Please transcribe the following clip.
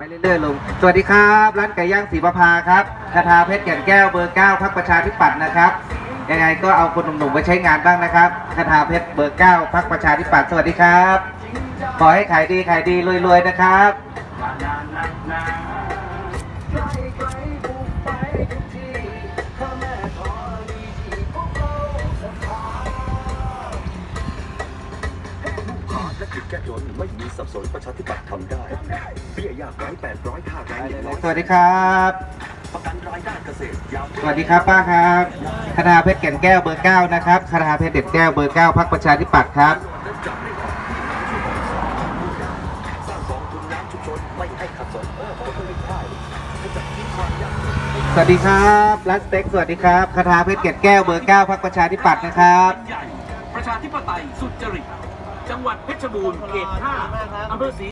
ไปเรื่อยๆลุงสวัสดีครับ ร้านไก่ย่างศรีประภาครับคาทาเพชรแก่นแก้วเบอร์เก้าพักประชาธิปัตย์นะครับยังไงก็เอาคนหนุ่มๆไปใช้งานบ้างนะครับคาทาเพชรเบอร์เก้าพักประชาธิปัตย์สวัสดีครับ ขอให้ขายดีขายดีรวยๆนะครับ กิจแก้จนไม่มีสับสนประชาธิปัตย์ทำได้เบี้ยยากไร้แปดร้อยค่าแรงเด็กน้อยสวัสดีครับ ประกันรายได้เกษตรยามสวัสดีครับป้าครับคาถาเพชรแก่นแก้วเบอร์เก้านะครับคาถาเพชรเด็ดแก้วเบอร์เก้าพักประชาธิปัตย์ครับและจับได้ก่อนสร้างกองทุนน้ำชุมชนไม่ให้ขัดสนเออก็ไม่ได้ให้จัดที่ความยากสวัสดีครับร้านสเต็กสวัสดีครับคาถาเพชรแก่นแก้วเบอร์เก้าพักประชาธิปัตย์นะครับใหญ่ประชาธิปไตยสุจริต จังหวัดเพชรบูรณ์เขต5อำเภอศรี